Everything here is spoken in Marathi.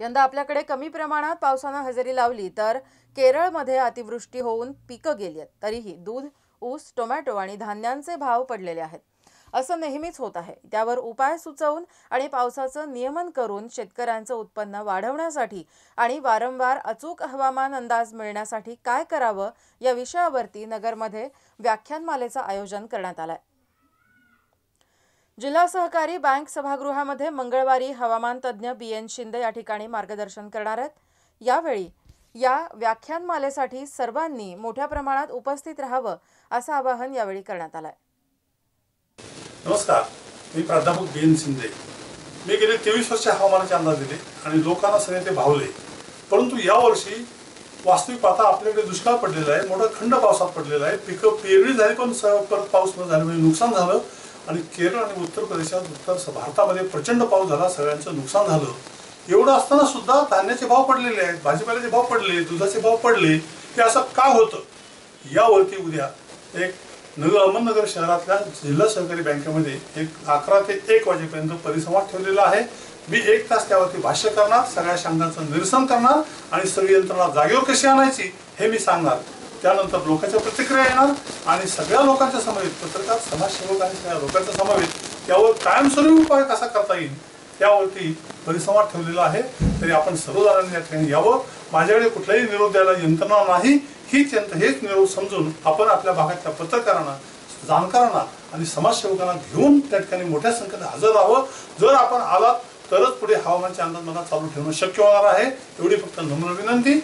यंदा आपल्याकडे कमी प्रमाणात पावसानं हजेरी लावली तर केरळमध्ये अतिवृष्टी होऊन पिकं गेली आहेत. तरीही दूध ऊस टोमॅटो आणि धान्यांचे भाव पडलेले आहेत. असं नेहमीच होत आहे. त्यावर उपाय सुचवून आणि पावसाचं नियमन करून शेतकऱ्यांचं उत्पन्न वाढवण्यासाठी आणि वारंवार अचूक हवामान अंदाज मिळण्यासाठी काय करावं या विषयावरती नगरमध्ये व्याख्यानमालेचं आयोजन करण्यात आलंय. जिल्हा सहकारी बँक सभागृहामध्ये मंगळवारी हवामान तज्ज्ञ बी एन शिंदे या ठिकाणी मार्गदर्शन करणार आहेत. यावेळी या व्याख्यानमालेसाठी सर्वांनी मोठ्या प्रमाणात उपस्थित राहावं असं आवाहन यावेळी करण्यात आलंय. नमस्कार मी प्राध्यापक बी एन शिंदे. मी गेले तेवीस वर्ष हवामानाचे अंदाज दिले आणि लोकांना सगळे ते भावले. परंतु यावर्षी वास्तविक पाहता आपल्याकडे दुष्काळ पडलेला आहे मोठा खंड पावसात पडलेला आहे. पिकं पेरणी झाली पण परत पाऊस न झाल्यामुळे नुकसान झालं. आणि केरळ आणि उत्तर प्रदेशात उत्तर भारतामध्ये प्रचंड पाऊस झाला सगळ्यांचं नुकसान झालं. एवढं असताना सुद्धा धान्याचे भाव पडलेले आहेत भाजीपाल्याचे भाव पडले दुधाचे भाव पडले हे असं का होतं? यावरती उद्या एक नगर अहमदनगर शहरातल्या जिल्हा सहकारी बँकेमध्ये एक अकरा ते एक वाजेपर्यंत परिसंवाद ठेवलेला आहे. मी एक तास त्यावरती भाष्य करणार सगळ्या शांगांचं निरसन करणार आणि सगळी यंत्रणा जागेवर कशी आणायची हे मी सांगणार. त्यानंतर लोकांच्या प्रतिक्रिया येणार आणि सगळ्या लोकांच्या समवेत पत्रकार समाजसेवक आणि सगळ्या लोकांच्या समवेत त्यावर कायमस्वरूपी उपाय कसा करता येईल त्यावरती परिसंवाद ठेवलेला आहे. तरी आपण सर्वजणांनी या ठिकाणी यावं. माझ्याकडे कुठलाही निरोप द्यायला यंत्रणा नाही. हीच यंत्र हेच निरोप समजून आपण आपल्या भागातल्या पत्रकारांना जाणकारांना आणि समाजसेवकांना घेऊन त्या ठिकाणी मोठ्या संख्येने हजर राहावं. जर आपण आलात तरच पुढे हवामानचे अंदाज मला चालू ठेवणं शक्य होणार आहे. एवढी फक्त नम्र विनंती.